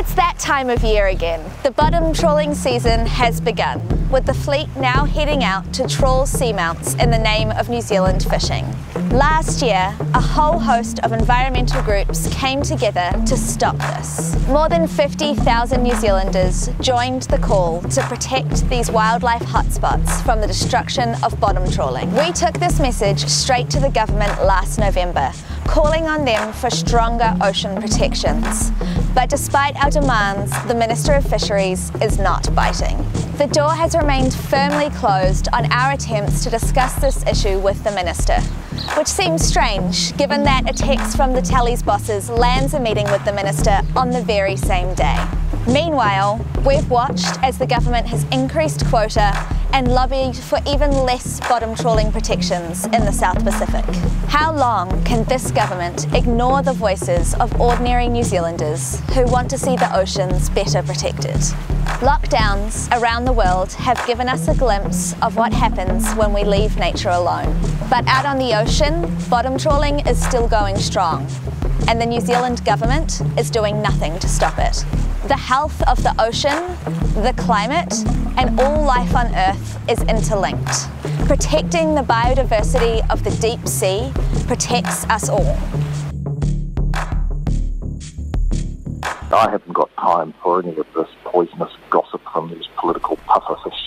It's that time of year again. The bottom trawling season has begun, with the fleet now heading out to trawl seamounts in the name of New Zealand fishing. Last year, a whole host of environmental groups came together to stop this. More than 50,000 New Zealanders joined the call to protect these wildlife hotspots from the destruction of bottom trawling. We took this message straight to the government last November, calling on them for stronger ocean protections. But despite our demands, the Minister of Fisheries is not biting. The door has remained firmly closed on our attempts to discuss this issue with the Minister, which seems strange given that a text from the Talley's bosses lands a meeting with the Minister on the very same day. Meanwhile, we've watched as the government has increased quota and lobbied for even less bottom trawling protections in the South Pacific. How long can this government ignore the voices of ordinary New Zealanders who want to see the oceans better protected? Lockdowns around the world have given us a glimpse of what happens when we leave nature alone. But out on the ocean, bottom trawling is still going strong, and the New Zealand government is doing nothing to stop it. The health of the ocean, the climate, and all life on Earth is interlinked. Protecting the biodiversity of the deep sea protects us all. I haven't got time for any of this poisonous gossip from these political pufferfish